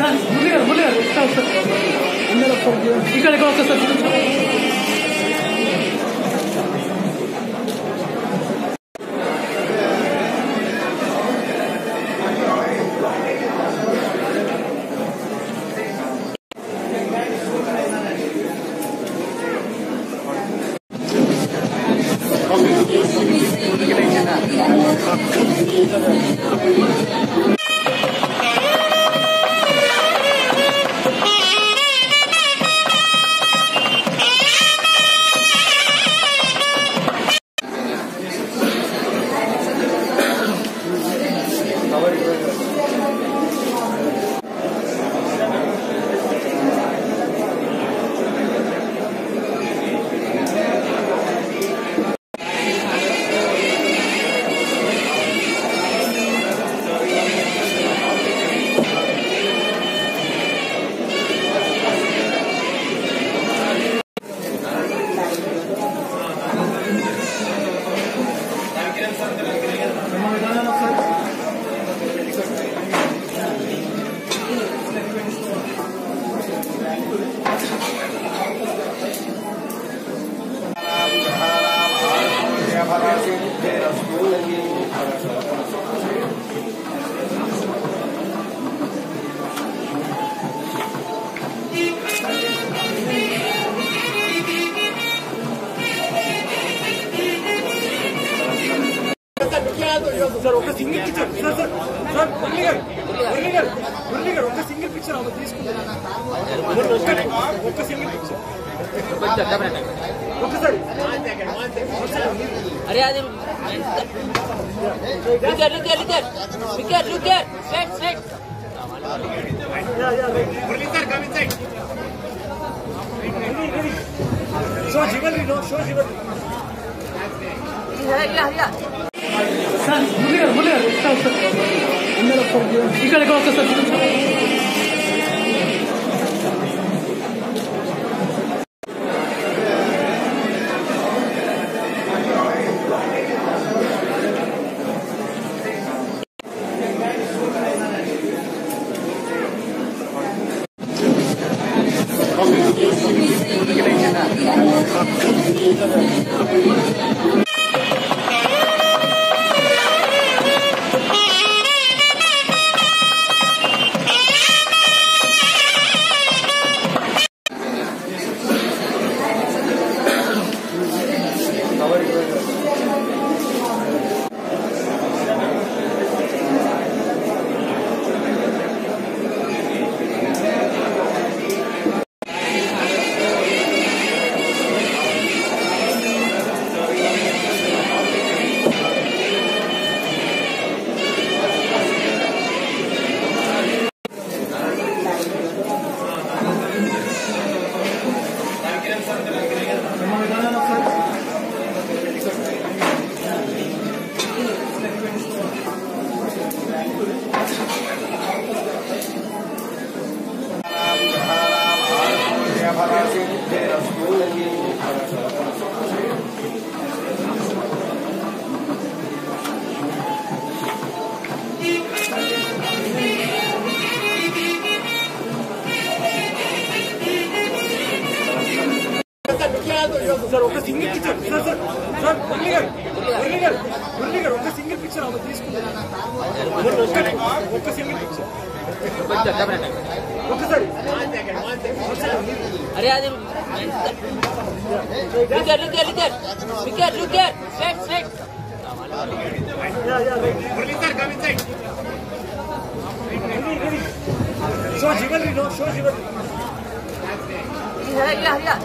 Sir Murali గారు మురళి గారు ఇక్కడ వస్తారు. ఇక్కడ ఇక్కడ వస్తారు సార్ సార్ ఒక single picture sir sir sir Murali garu Murali garu Murali గారు ఒక సింగిల్ పిక్చర్ అలా తీసుకుంటారు ఒక్కటే ఒక్క సింగిల్ పిక్చర్ ఒకసారి अरे आदमी look at look at look at look at look at set set show jewellery no show jewellery here here here sir Murali garu Murali garu ఇక్కడ వస్తారు. ఇక్కడ ఇక్కడ వస్తారు సార్ సార్ ఒక single picture sir sir sir Murali గారు మురళి గారు మురళి గారు ఒక సింగిల్ పిక్చర్ ఆమె తీసుకుంటారు ఒక్క సింగిల్ పిక్చర్ ఒకసారి అరే అది లుకర్ లుకర్ లుకర్ లుకర్ looker set set Murali sir coming side show జివల్ show జివల్ హరియా హరియా